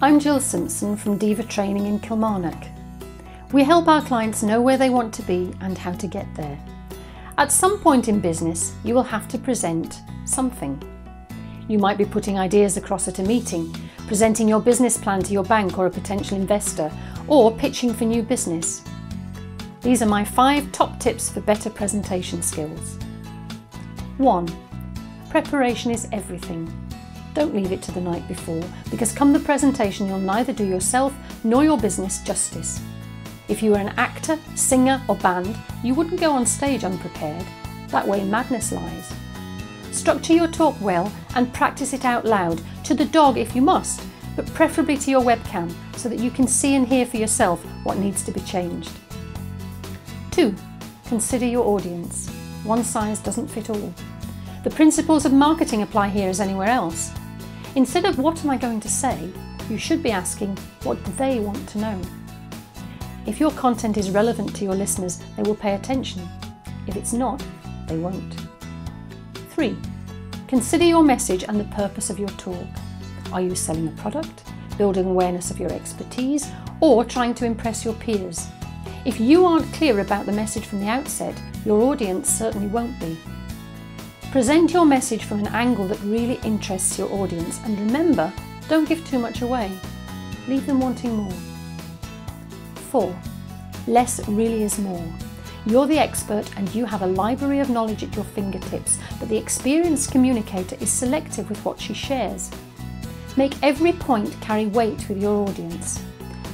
I'm Jill Simpson from DEVA Training in Kilmarnock. We help our clients know where they want to be and how to get there. At some point in business, you will have to present something. You might be putting ideas across at a meeting, presenting your business plan to your bank or a potential investor, or pitching for new business. These are my five top tips for better presentation skills. 1. Preparation is everything. Don't leave it to the night before, because come the presentation, you'll neither do yourself nor your business justice. If you were an actor, singer, or band, you wouldn't go on stage unprepared. That way, madness lies. Structure your talk well and practice it out loud, to the dog if you must, but preferably to your webcam so that you can see and hear for yourself what needs to be changed. 2. Consider your audience. One size doesn't fit all. The principles of marketing apply here as anywhere else. Instead of what am I going to say, you should be asking what do they want to know. If your content is relevant to your listeners, they will pay attention. If it's not, they won't. 3. Consider your message and the purpose of your talk. Are you selling a product, building awareness of your expertise, or trying to impress your peers? If you aren't clear about the message from the outset, your audience certainly won't be. Present your message from an angle that really interests your audience and remember, don't give too much away. Leave them wanting more. 4. Less really is more. You're the expert and you have a library of knowledge at your fingertips, but the experienced communicator is selective with what she shares. Make every point carry weight with your audience.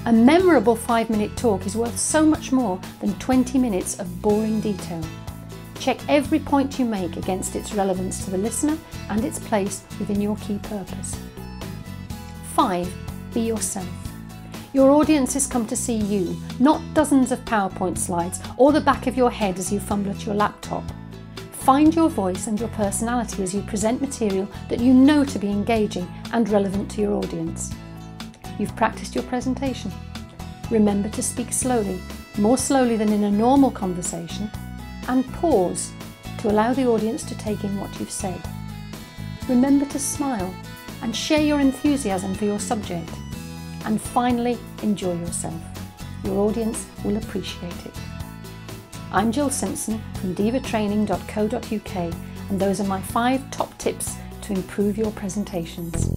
A memorable five minute talk is worth so much more than 20 minutes of boring detail. Check every point you make against its relevance to the listener and its place within your key purpose. 5. Be yourself. Your audience has come to see you, not dozens of PowerPoint slides or the back of your head as you fumble at your laptop. Find your voice and your personality as you present material that you know to be engaging and relevant to your audience. You've practiced your presentation. Remember to speak slowly, more slowly than in a normal conversation, and pause to allow the audience to take in what you've said. Remember to smile and share your enthusiasm for your subject. And finally, enjoy yourself. Your audience will appreciate it. I'm Jill Simpson from devatraining.co.uk and those are my five top tips to improve your presentations.